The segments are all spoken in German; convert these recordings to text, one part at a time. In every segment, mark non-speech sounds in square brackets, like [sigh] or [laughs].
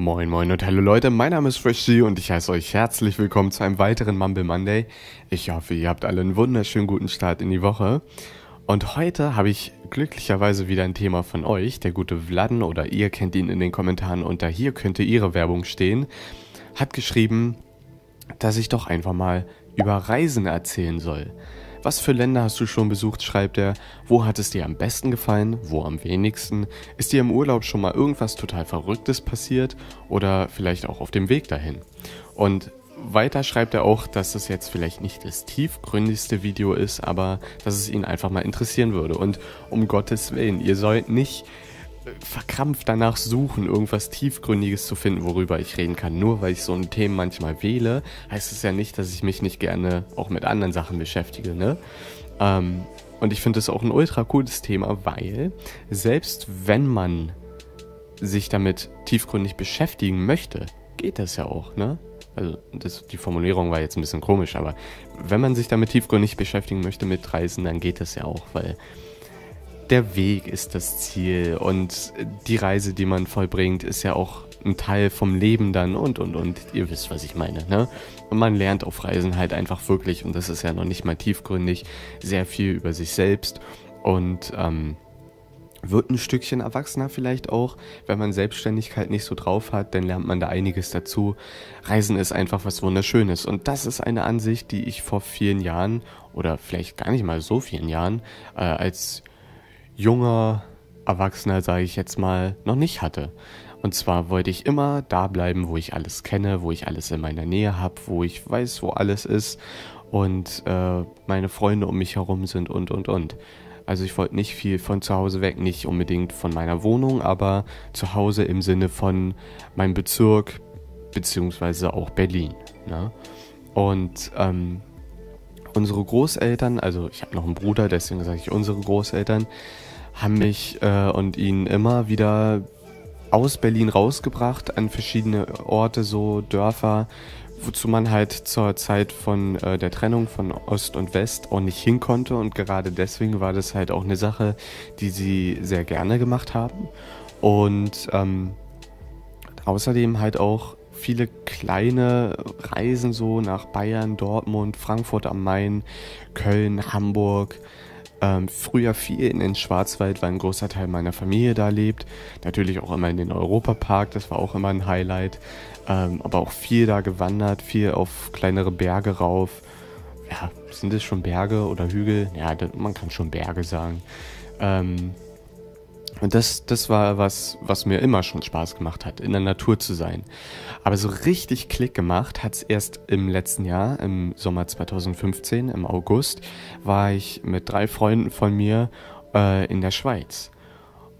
Moin moin und hallo Leute, mein Name ist Freshy und ich heiße euch herzlich willkommen zu einem weiteren Mumble Monday. Ich hoffe, ihr habt alle einen wunderschönen guten Start in die Woche. Und heute habe ich glücklicherweise wieder ein Thema von euch. Der gute Vladen oder ihr kennt ihn in den Kommentaren unter hier könnte ihre Werbung stehen, hat geschrieben, dass ich doch einfach mal über Reisen erzählen soll. Was für Länder hast du schon besucht, schreibt er. Wo hat es dir am besten gefallen? Wo am wenigsten? Ist dir im Urlaub schon mal irgendwas total Verrücktes passiert? Oder vielleicht auch auf dem Weg dahin? Und weiter schreibt er auch, dass das jetzt vielleicht nicht das tiefgründigste Video ist, aber dass es ihn einfach mal interessieren würde. Und um Gottes Willen, ihr sollt nicht verkrampft danach suchen, irgendwas Tiefgründiges zu finden, worüber ich reden kann. Nur weil ich so ein Thema manchmal wähle, heißt es ja nicht, dass ich mich nicht gerne auch mit anderen Sachen beschäftige. Ne? Ähm, und ich finde es auch ein ultra cooles Thema, weil selbst wenn man sich damit tiefgründig beschäftigen möchte, geht das ja auch, ne? Also das, die Formulierung war jetzt ein bisschen komisch, aber wenn man sich damit tiefgründig beschäftigen möchte mit Reisen, dann geht das ja auch, weil der Weg ist das Ziel und die Reise, die man vollbringt, ist ja auch ein Teil vom Leben dann und und und. Ihr wisst, was ich meine, ne? Und man lernt auf Reisen halt einfach wirklich, und das ist ja noch nicht mal tiefgründig, sehr viel über sich selbst und ähm, wird ein Stückchen erwachsener vielleicht auch. Wenn man Selbstständigkeit nicht so drauf hat, dann lernt man da einiges dazu. Reisen ist einfach was Wunderschönes. Und das ist eine Ansicht, die ich vor vielen Jahren oder vielleicht gar nicht mal so vielen Jahren äh, als junger Erwachsener, sage ich jetzt mal, noch nicht hatte. Und zwar wollte ich immer da bleiben, wo ich alles kenne, wo ich alles in meiner Nähe habe, wo ich weiß, wo alles ist und äh, meine Freunde um mich herum sind und und und. Also ich wollte nicht viel von zu Hause weg, nicht unbedingt von meiner Wohnung, aber zu Hause im Sinne von meinem Bezirk beziehungsweise auch Berlin. Ne? Und ähm, unsere Großeltern, also ich habe noch einen Bruder, deswegen sage ich unsere Großeltern, haben mich äh, und ihn immer wieder aus Berlin rausgebracht an verschiedene Orte, so Dörfer, wozu man halt zur Zeit von äh, der Trennung von Ost und West auch nicht hin konnte. Und gerade deswegen war das halt auch eine Sache, die sie sehr gerne gemacht haben. Und ähm, außerdem halt auch viele kleine Reisen so nach Bayern, Dortmund, Frankfurt am Main, Köln, Hamburg, ähm, früher viel in den Schwarzwald, weil ein großer Teil meiner Familie da lebt. Natürlich auch immer in den Europapark, das war auch immer ein Highlight. Ähm, aber auch viel da gewandert, viel auf kleinere Berge rauf. Ja, sind es schon Berge oder Hügel? Ja, man kann schon Berge sagen. Ähm, und das, das war was, was mir immer schon Spaß gemacht hat, in der Natur zu sein. Aber so richtig Klick gemacht hat es erst im letzten Jahr, im Sommer 2015, im August, war ich mit drei Freunden von mir äh, in der Schweiz.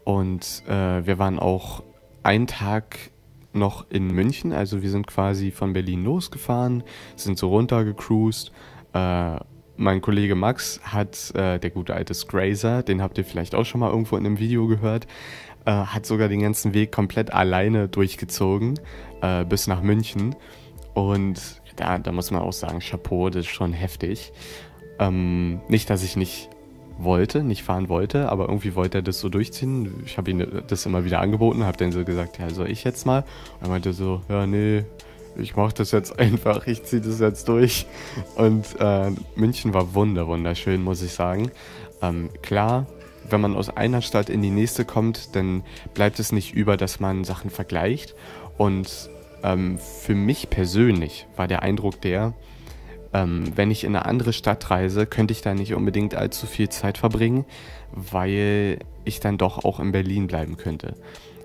Und äh, wir waren auch einen Tag noch in München, also wir sind quasi von Berlin losgefahren, sind so runtergecruised, äh, mein Kollege Max hat, äh, der gute alte Scrazer, den habt ihr vielleicht auch schon mal irgendwo in einem Video gehört, äh, hat sogar den ganzen Weg komplett alleine durchgezogen äh, bis nach München. Und da, da muss man auch sagen, Chapeau, das ist schon heftig. Ähm, nicht, dass ich nicht wollte, nicht fahren wollte, aber irgendwie wollte er das so durchziehen. Ich habe ihm das immer wieder angeboten, habe dann so gesagt, ja, soll ich jetzt mal? Und er meinte so, ja, nee, ich mache das jetzt einfach, ich ziehe das jetzt durch. Und äh, München war wunder, wunderschön, muss ich sagen. Ähm, klar, wenn man aus einer Stadt in die nächste kommt, dann bleibt es nicht über, dass man Sachen vergleicht. Und ähm, für mich persönlich war der Eindruck der, ähm, wenn ich in eine andere Stadt reise, könnte ich da nicht unbedingt allzu viel Zeit verbringen, weil ich dann doch auch in Berlin bleiben könnte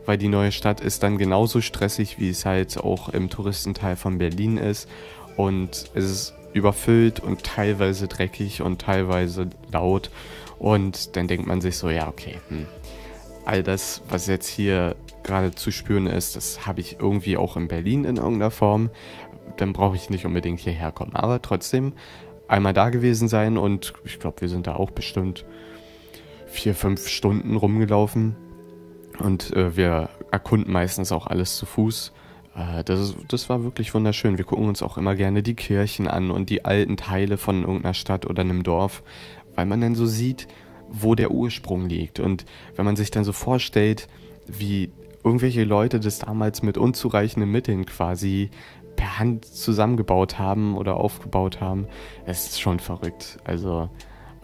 weil die neue Stadt ist dann genauso stressig, wie es halt auch im Touristenteil von Berlin ist. Und es ist überfüllt und teilweise dreckig und teilweise laut. Und dann denkt man sich so, ja, okay, hm. all das, was jetzt hier gerade zu spüren ist, das habe ich irgendwie auch in Berlin in irgendeiner Form. Dann brauche ich nicht unbedingt hierher kommen. Aber trotzdem einmal da gewesen sein und ich glaube, wir sind da auch bestimmt vier, fünf Stunden rumgelaufen und äh, wir erkunden meistens auch alles zu Fuß. Äh, das, ist, das war wirklich wunderschön. Wir gucken uns auch immer gerne die Kirchen an und die alten Teile von irgendeiner Stadt oder einem Dorf, weil man dann so sieht, wo der Ursprung liegt. Und wenn man sich dann so vorstellt, wie irgendwelche Leute das damals mit unzureichenden Mitteln quasi per Hand zusammengebaut haben oder aufgebaut haben. Es ist schon verrückt. Also,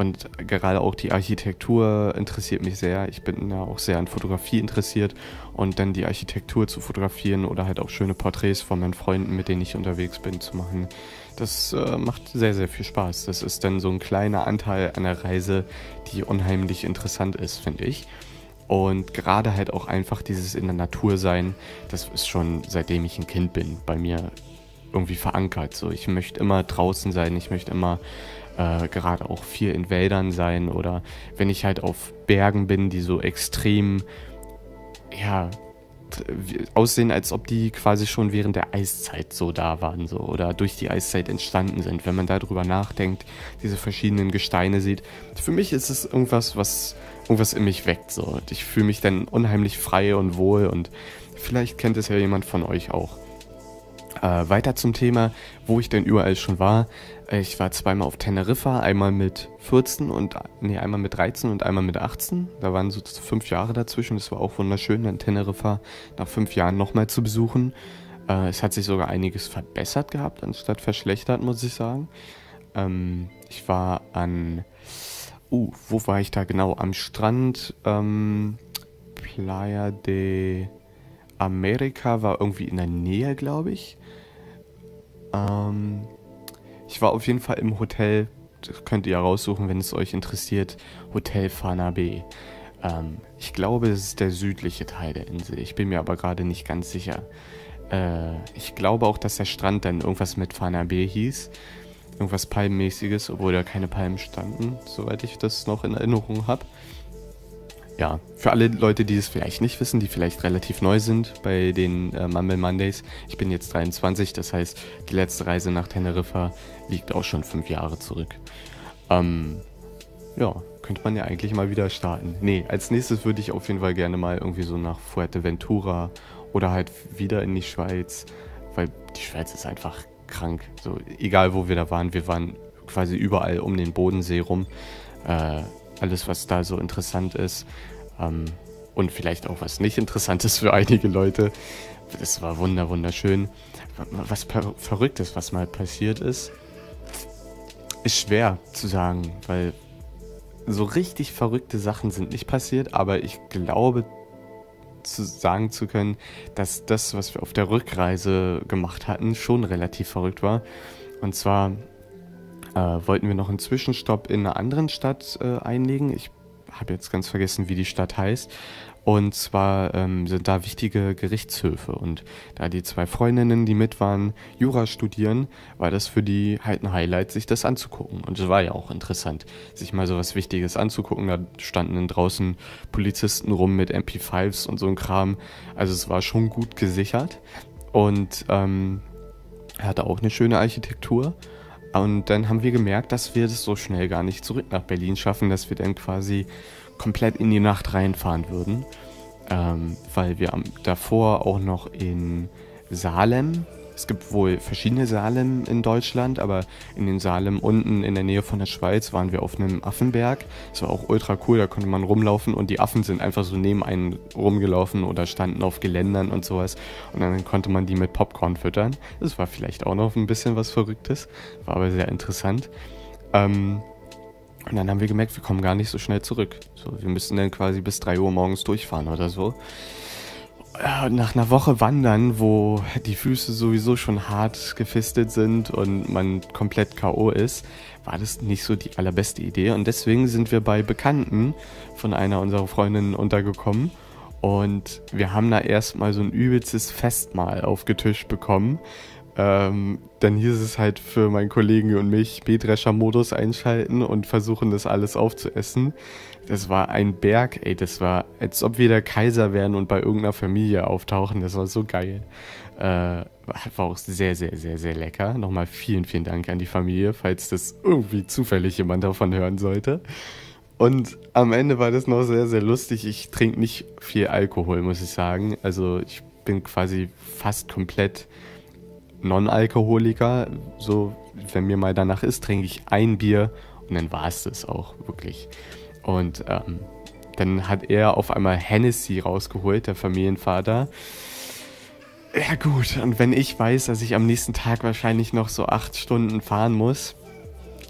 und gerade auch die Architektur interessiert mich sehr. Ich bin ja auch sehr an Fotografie interessiert und dann die Architektur zu fotografieren oder halt auch schöne Porträts von meinen Freunden, mit denen ich unterwegs bin, zu machen. Das äh, macht sehr, sehr viel Spaß. Das ist dann so ein kleiner Anteil einer Reise, die unheimlich interessant ist, finde ich. Und gerade halt auch einfach dieses in der Natur sein, das ist schon seitdem ich ein Kind bin, bei mir irgendwie verankert. So, ich möchte immer draußen sein, ich möchte immer äh, gerade auch viel in Wäldern sein oder wenn ich halt auf Bergen bin, die so extrem, ja, aussehen, als ob die quasi schon während der Eiszeit so da waren, so oder durch die Eiszeit entstanden sind. Wenn man darüber nachdenkt, diese verschiedenen Gesteine sieht. Für mich ist es irgendwas, was irgendwas in mich weckt. So. Ich fühle mich dann unheimlich frei und wohl und vielleicht kennt es ja jemand von euch auch. Äh, weiter zum Thema, wo ich denn überall schon war. Ich war zweimal auf Teneriffa, einmal mit 14 und, nee, einmal mit 13 und einmal mit 18. Da waren so fünf Jahre dazwischen. Das war auch wunderschön, dann Teneriffa nach fünf Jahren nochmal zu besuchen. Äh, es hat sich sogar einiges verbessert gehabt, anstatt verschlechtert, muss ich sagen. Ähm, ich war an, uh, wo war ich da genau? Am Strand, ähm, Playa de America war irgendwie in der Nähe, glaube ich. Ähm, ich war auf jeden Fall im Hotel, das könnt ihr raussuchen, wenn es euch interessiert, Hotel Fana B. Ähm, ich glaube, es ist der südliche Teil der Insel. Ich bin mir aber gerade nicht ganz sicher. Äh, ich glaube auch, dass der Strand dann irgendwas mit Fana B hieß. Irgendwas Palmenmäßiges, obwohl da keine Palmen standen, soweit ich das noch in Erinnerung habe ja, für alle Leute, die es vielleicht nicht wissen, die vielleicht relativ neu sind bei den äh, Mumble Mondays, ich bin jetzt 23, das heißt, die letzte Reise nach Teneriffa liegt auch schon fünf Jahre zurück. Ähm, ja, könnte man ja eigentlich mal wieder starten. Nee, als nächstes würde ich auf jeden Fall gerne mal irgendwie so nach Fuerteventura oder halt wieder in die Schweiz, weil die Schweiz ist einfach krank. So, egal wo wir da waren, wir waren quasi überall um den Bodensee rum. Äh, alles, was da so interessant ist. Ähm, und vielleicht auch was nicht Interessantes für einige Leute. Das war wunder, wunderschön. Was Verrücktes, was mal passiert ist, ist schwer zu sagen, weil so richtig verrückte Sachen sind nicht passiert, aber ich glaube zu sagen zu können, dass das, was wir auf der Rückreise gemacht hatten, schon relativ verrückt war. Und zwar äh, wollten wir noch einen Zwischenstopp in einer anderen Stadt äh, einlegen. Ich habe jetzt ganz vergessen, wie die Stadt heißt. Und zwar ähm, sind da wichtige Gerichtshöfe. Und da die zwei Freundinnen, die mit waren, Jura studieren, war das für die halt ein Highlight, sich das anzugucken. Und es war ja auch interessant, sich mal so was Wichtiges anzugucken. Da standen dann draußen Polizisten rum mit MP5s und so ein Kram. Also es war schon gut gesichert. Und ähm, hatte auch eine schöne Architektur. Und dann haben wir gemerkt, dass wir das so schnell gar nicht zurück nach Berlin schaffen, dass wir dann quasi komplett in die Nacht reinfahren würden. Ähm, weil wir davor auch noch in Salem es gibt wohl verschiedene Salem in Deutschland, aber in den Salem unten in der Nähe von der Schweiz waren wir auf einem Affenberg. Das war auch ultra cool, da konnte man rumlaufen und die Affen sind einfach so neben einen rumgelaufen oder standen auf Geländern und sowas. Und dann konnte man die mit Popcorn füttern. Das war vielleicht auch noch ein bisschen was Verrücktes, war aber sehr interessant. Ähm, und dann haben wir gemerkt, wir kommen gar nicht so schnell zurück. So, wir müssten dann quasi bis 3 Uhr morgens durchfahren oder so nach einer Woche Wandern, wo die Füße sowieso schon hart gefistet sind und man komplett K.O. ist, war das nicht so die allerbeste Idee. Und deswegen sind wir bei Bekannten von einer unserer Freundinnen untergekommen. Und wir haben da erstmal so ein übelstes Festmahl aufgetischt bekommen. Ähm, dann hieß es halt für meinen Kollegen und mich Mähdrescher-Modus einschalten und versuchen, das alles aufzuessen. Das war ein Berg, ey, das war, als ob wir der Kaiser wären und bei irgendeiner Familie auftauchen. Das war so geil. Äh, war auch sehr, sehr, sehr, sehr lecker. Nochmal vielen, vielen Dank an die Familie, falls das irgendwie zufällig jemand davon hören sollte. Und am Ende war das noch sehr, sehr lustig. Ich trinke nicht viel Alkohol, muss ich sagen. Also ich bin quasi fast komplett Non-Alkoholiker. So, wenn mir mal danach ist, trinke ich ein Bier und dann war es das auch wirklich. Und ähm, dann hat er auf einmal Hennessy rausgeholt, der Familienvater. Ja gut, und wenn ich weiß, dass ich am nächsten Tag wahrscheinlich noch so acht Stunden fahren muss,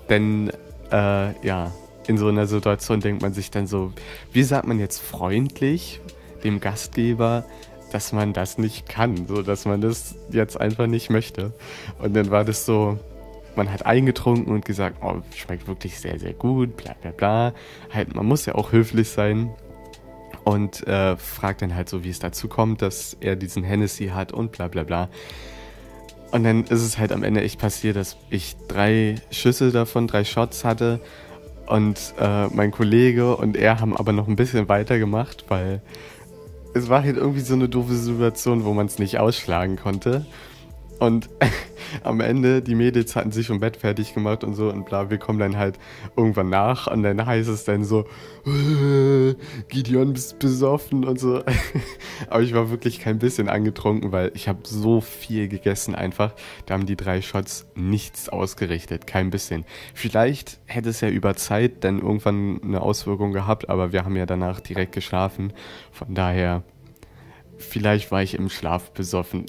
dann, äh, ja, in so einer Situation denkt man sich dann so, wie sagt man jetzt freundlich dem Gastgeber, dass man das nicht kann, so dass man das jetzt einfach nicht möchte. Und dann war das so, man hat eingetrunken und gesagt, oh, schmeckt wirklich sehr, sehr gut, bla bla bla. Halt, man muss ja auch höflich sein. Und äh, fragt dann halt so, wie es dazu kommt, dass er diesen Hennessy hat und bla bla bla. Und dann ist es halt am Ende echt passiert, dass ich drei Schüsse davon, drei Shots hatte. Und äh, mein Kollege und er haben aber noch ein bisschen weitergemacht, weil es war halt irgendwie so eine doofe Situation, wo man es nicht ausschlagen konnte. Und [laughs] am Ende, die Mädels hatten sich vom Bett fertig gemacht und so und bla, wir kommen dann halt irgendwann nach und dann heißt es dann so, äh, Gideon bist besoffen und so. [laughs] Aber ich war wirklich kein bisschen angetrunken, weil ich habe so viel gegessen einfach. Da haben die drei Shots nichts ausgerichtet, kein bisschen. Vielleicht hätte es ja über Zeit dann irgendwann eine Auswirkung gehabt, aber wir haben ja danach direkt geschlafen. Von daher Vielleicht war ich im Schlaf besoffen.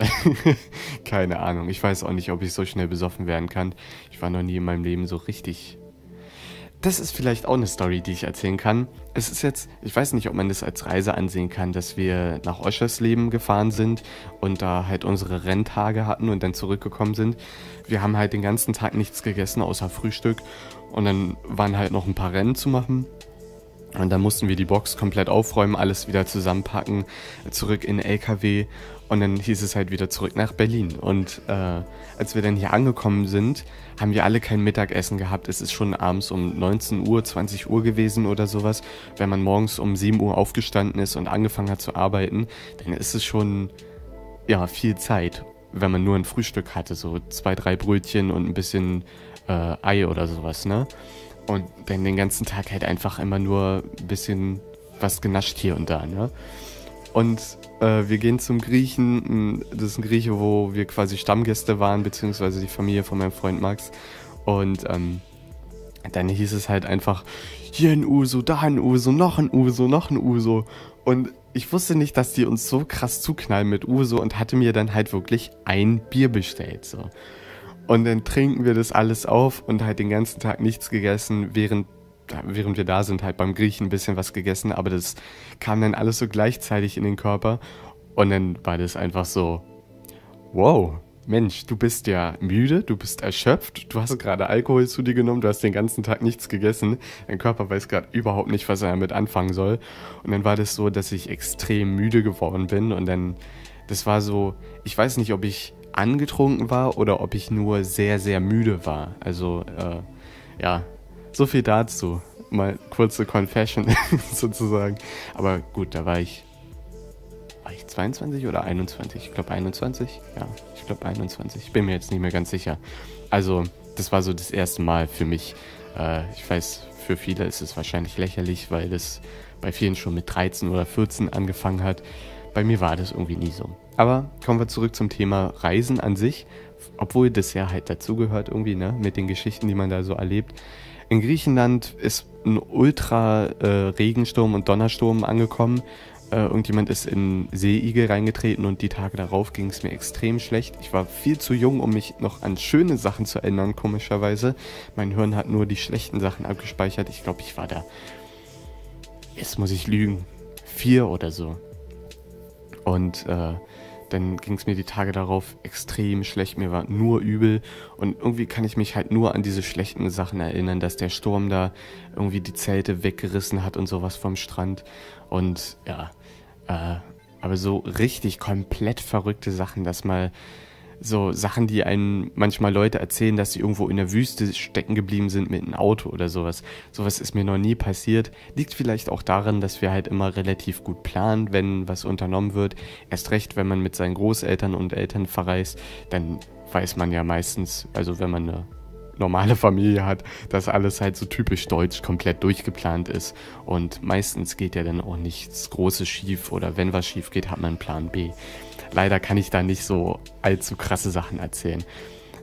[laughs] Keine Ahnung. Ich weiß auch nicht, ob ich so schnell besoffen werden kann. Ich war noch nie in meinem Leben so richtig. Das ist vielleicht auch eine Story, die ich erzählen kann. Es ist jetzt, ich weiß nicht, ob man das als Reise ansehen kann, dass wir nach Oschersleben gefahren sind und da halt unsere Renntage hatten und dann zurückgekommen sind. Wir haben halt den ganzen Tag nichts gegessen außer Frühstück und dann waren halt noch ein paar Rennen zu machen. Und dann mussten wir die Box komplett aufräumen, alles wieder zusammenpacken, zurück in LKW und dann hieß es halt wieder zurück nach Berlin. Und äh, als wir dann hier angekommen sind, haben wir alle kein Mittagessen gehabt. Es ist schon abends um 19 Uhr, 20 Uhr gewesen oder sowas. Wenn man morgens um 7 Uhr aufgestanden ist und angefangen hat zu arbeiten, dann ist es schon ja viel Zeit, wenn man nur ein Frühstück hatte, so zwei, drei Brötchen und ein bisschen äh, Ei oder sowas, ne? Und dann den ganzen Tag halt einfach immer nur ein bisschen was genascht hier und da, ne? Und äh, wir gehen zum Griechen. Das ist ein Grieche, wo wir quasi Stammgäste waren, beziehungsweise die Familie von meinem Freund Max. Und ähm, dann hieß es halt einfach, hier ein Uso, da ein Uso, noch ein Uso, noch ein Uso. Und ich wusste nicht, dass die uns so krass zuknallen mit Uso und hatte mir dann halt wirklich ein Bier bestellt. So. Und dann trinken wir das alles auf und halt den ganzen Tag nichts gegessen, während, während wir da sind, halt beim Griechen ein bisschen was gegessen, aber das kam dann alles so gleichzeitig in den Körper. Und dann war das einfach so, wow, Mensch, du bist ja müde, du bist erschöpft, du hast gerade Alkohol zu dir genommen, du hast den ganzen Tag nichts gegessen, dein Körper weiß gerade überhaupt nicht, was er damit anfangen soll. Und dann war das so, dass ich extrem müde geworden bin und dann, das war so, ich weiß nicht, ob ich angetrunken war oder ob ich nur sehr, sehr müde war. Also, äh, ja, so viel dazu. Mal kurze Confession [laughs] sozusagen. Aber gut, da war ich. War ich 22 oder 21? Ich glaube 21. Ja, ich glaube 21. Ich bin mir jetzt nicht mehr ganz sicher. Also, das war so das erste Mal für mich. Äh, ich weiß, für viele ist es wahrscheinlich lächerlich, weil das bei vielen schon mit 13 oder 14 angefangen hat. Bei mir war das irgendwie nie so. Aber kommen wir zurück zum Thema Reisen an sich, obwohl das ja halt dazugehört irgendwie, ne, mit den Geschichten, die man da so erlebt. In Griechenland ist ein Ultra-Regensturm äh, und Donnersturm angekommen. Äh, irgendjemand ist in Seeigel reingetreten und die Tage darauf ging es mir extrem schlecht. Ich war viel zu jung, um mich noch an schöne Sachen zu erinnern, komischerweise. Mein Hirn hat nur die schlechten Sachen abgespeichert. Ich glaube, ich war da. Jetzt muss ich lügen. Vier oder so. Und äh, dann ging es mir die Tage darauf extrem schlecht. Mir war nur übel. Und irgendwie kann ich mich halt nur an diese schlechten Sachen erinnern, dass der Sturm da irgendwie die Zelte weggerissen hat und sowas vom Strand. Und ja, äh, aber so richtig komplett verrückte Sachen, dass mal so Sachen, die einen manchmal Leute erzählen, dass sie irgendwo in der Wüste stecken geblieben sind mit einem Auto oder sowas. Sowas ist mir noch nie passiert. Liegt vielleicht auch daran, dass wir halt immer relativ gut planen, wenn was unternommen wird. Erst recht, wenn man mit seinen Großeltern und Eltern verreist, dann weiß man ja meistens, also wenn man eine normale Familie hat, dass alles halt so typisch deutsch komplett durchgeplant ist. Und meistens geht ja dann auch nichts Großes schief oder wenn was schief geht, hat man Plan B leider kann ich da nicht so allzu krasse Sachen erzählen.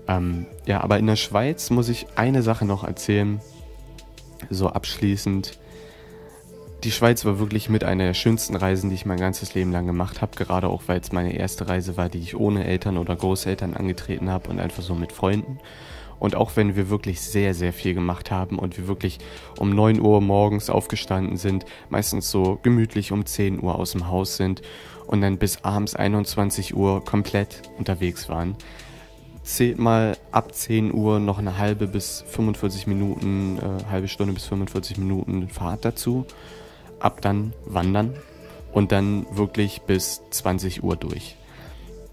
Ähm, ja, aber in der Schweiz muss ich eine Sache noch erzählen, so abschließend. die Schweiz war wirklich mit einer der schönsten Reisen, die ich mein ganzes Leben lang gemacht habe. Gerade auch, weil es meine erste Reise war, die ich ohne Eltern oder Großeltern angetreten habe und einfach so mit Freunden. Und auch wenn wir wirklich sehr, sehr viel gemacht haben und wir wirklich um 9 Uhr morgens aufgestanden sind, meistens so gemütlich um 10 Uhr aus dem Haus sind und dann bis abends 21 Uhr komplett unterwegs waren, zählt mal ab 10 Uhr noch eine halbe bis 45 Minuten, äh, halbe Stunde bis 45 Minuten Fahrt dazu. Ab dann wandern und dann wirklich bis 20 Uhr durch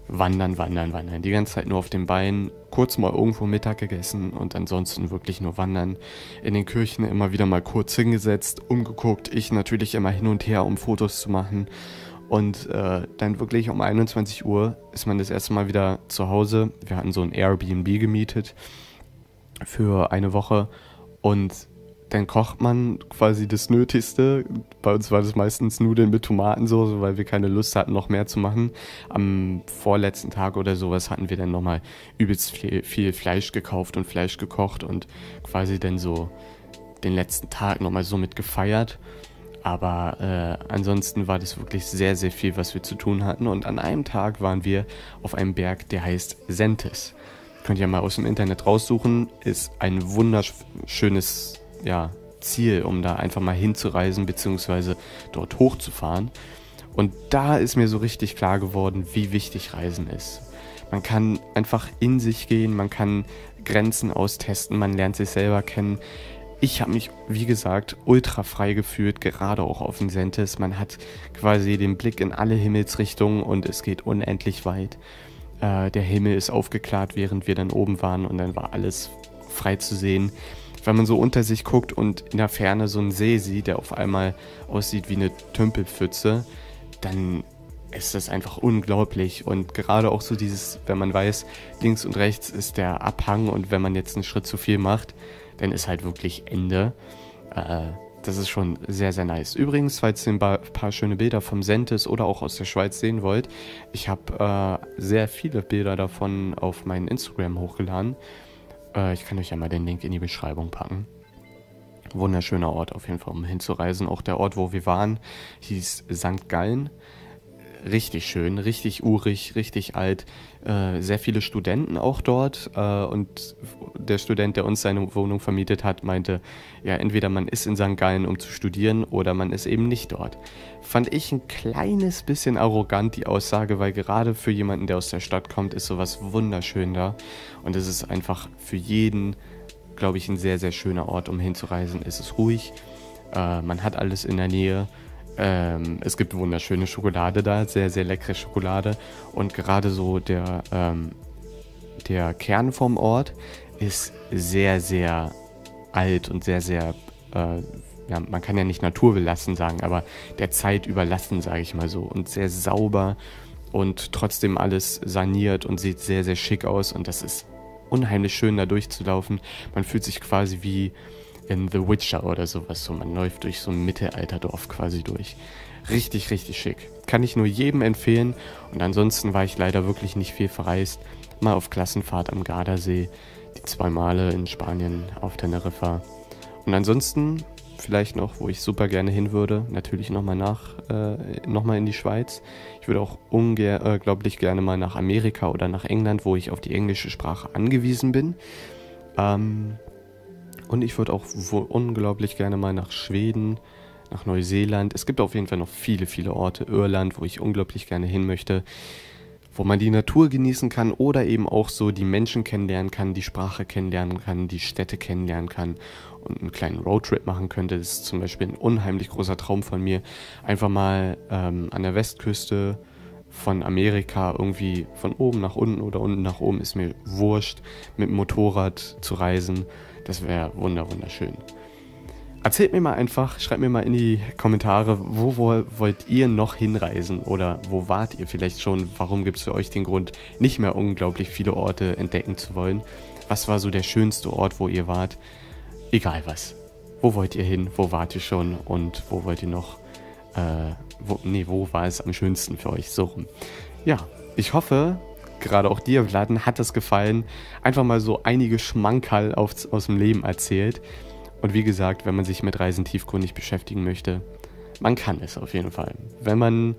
wandern, wandern, wandern. Die ganze Zeit nur auf den Beinen, kurz mal irgendwo Mittag gegessen und ansonsten wirklich nur wandern. In den Kirchen immer wieder mal kurz hingesetzt, umgeguckt. Ich natürlich immer hin und her, um Fotos zu machen. Und äh, dann wirklich um 21 Uhr ist man das erste Mal wieder zu Hause. Wir hatten so ein Airbnb gemietet für eine Woche und dann kocht man quasi das Nötigste. Bei uns war das meistens Nudeln mit Tomatensauce, weil wir keine Lust hatten, noch mehr zu machen. Am vorletzten Tag oder sowas hatten wir dann nochmal übelst viel, viel Fleisch gekauft und Fleisch gekocht und quasi dann so den letzten Tag nochmal so mit gefeiert. Aber äh, ansonsten war das wirklich sehr, sehr viel, was wir zu tun hatten. Und an einem Tag waren wir auf einem Berg, der heißt Sentes. Könnt ihr mal aus dem Internet raussuchen. Ist ein wunderschönes ja, Ziel, um da einfach mal hinzureisen bzw. dort hochzufahren. Und da ist mir so richtig klar geworden, wie wichtig Reisen ist. Man kann einfach in sich gehen, man kann Grenzen austesten, man lernt sich selber kennen. Ich habe mich, wie gesagt, ultra frei gefühlt, gerade auch auf dem Sentes. Man hat quasi den Blick in alle Himmelsrichtungen und es geht unendlich weit. Äh, der Himmel ist aufgeklärt, während wir dann oben waren und dann war alles frei zu sehen wenn man so unter sich guckt und in der Ferne so einen See sieht, der auf einmal aussieht wie eine Tümpelpfütze, dann ist das einfach unglaublich. Und gerade auch so dieses, wenn man weiß, links und rechts ist der Abhang und wenn man jetzt einen Schritt zu viel macht, dann ist halt wirklich Ende. Äh, das ist schon sehr, sehr nice. Übrigens, falls ihr ein paar schöne Bilder vom Sentes oder auch aus der Schweiz sehen wollt, ich habe äh, sehr viele Bilder davon auf meinen Instagram hochgeladen. Äh, ich kann euch ja mal den Link in die Beschreibung packen. Wunderschöner Ort auf jeden Fall, um hinzureisen. Auch der Ort, wo wir waren, hieß St. Gallen. Richtig schön, richtig urig, richtig alt. Äh, sehr viele Studenten auch dort. Äh, und der Student, der uns seine Wohnung vermietet hat, meinte, ja, entweder man ist in St. Gallen, um zu studieren, oder man ist eben nicht dort. Fand ich ein kleines bisschen arrogant, die Aussage, weil gerade für jemanden, der aus der Stadt kommt, ist sowas wunderschön da. Und es ist einfach für jeden, glaube ich, ein sehr, sehr schöner Ort, um hinzureisen. Es ist ruhig, äh, man hat alles in der Nähe. Ähm, es gibt wunderschöne Schokolade da, sehr, sehr leckere Schokolade. Und gerade so der, ähm, der Kern vom Ort ist sehr, sehr alt und sehr, sehr, äh, ja, man kann ja nicht naturbelassen sagen, aber der Zeit überlassen, sage ich mal so. Und sehr sauber und trotzdem alles saniert und sieht sehr, sehr schick aus. Und das ist unheimlich schön, da durchzulaufen. Man fühlt sich quasi wie in The Witcher oder sowas. So, man läuft durch so ein Mittelalterdorf quasi durch. Richtig, richtig schick. Kann ich nur jedem empfehlen. Und ansonsten war ich leider wirklich nicht viel verreist. Mal auf Klassenfahrt am Gardasee, die zwei Male in Spanien auf Teneriffa. Und ansonsten vielleicht noch, wo ich super gerne hin würde, natürlich nochmal nach, äh, nochmal in die Schweiz. Ich würde auch unglaublich äh, gerne mal nach Amerika oder nach England, wo ich auf die englische Sprache angewiesen bin. Ähm, und ich würde auch unglaublich gerne mal nach Schweden, nach Neuseeland. Es gibt auf jeden Fall noch viele, viele Orte, Irland, wo ich unglaublich gerne hin möchte, wo man die Natur genießen kann oder eben auch so die Menschen kennenlernen kann, die Sprache kennenlernen kann, die Städte kennenlernen kann und einen kleinen Roadtrip machen könnte. Das ist zum Beispiel ein unheimlich großer Traum von mir. Einfach mal ähm, an der Westküste von Amerika irgendwie von oben nach unten oder unten nach oben ist mir wurscht, mit dem Motorrad zu reisen das wäre wunder wunderschön. Erzählt mir mal einfach, schreibt mir mal in die Kommentare, wo, wo wollt ihr noch hinreisen oder wo wart ihr vielleicht schon? Warum gibt es für euch den Grund, nicht mehr unglaublich viele Orte entdecken zu wollen? Was war so der schönste Ort, wo ihr wart? Egal was. Wo wollt ihr hin? Wo wart ihr schon? Und wo wollt ihr noch? Äh, wo, nee, wo war es am schönsten für euch? So rum. Ja, ich hoffe, gerade auch dir, Vladen, hat es gefallen. Einfach mal so einige Schmankerl aus, aus dem Leben erzählt. Und wie gesagt, wenn man sich mit Reisen tiefgründig beschäftigen möchte, man kann es auf jeden Fall. Wenn man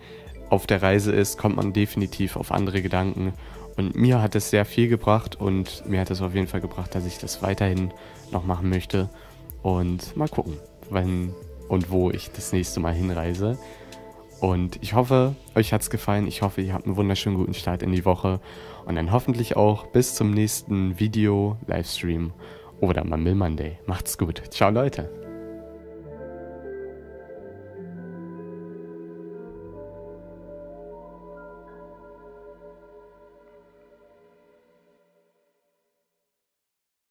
auf der Reise ist, kommt man definitiv auf andere Gedanken. Und mir hat es sehr viel gebracht und mir hat es auf jeden Fall gebracht, dass ich das weiterhin noch machen möchte. Und mal gucken, wann und wo ich das nächste Mal hinreise. Und ich hoffe, euch hat es gefallen. Ich hoffe, ihr habt einen wunderschönen guten Start in die Woche. Und dann hoffentlich auch bis zum nächsten Video, Livestream oder Mumble Monday. Macht's gut. Ciao, Leute.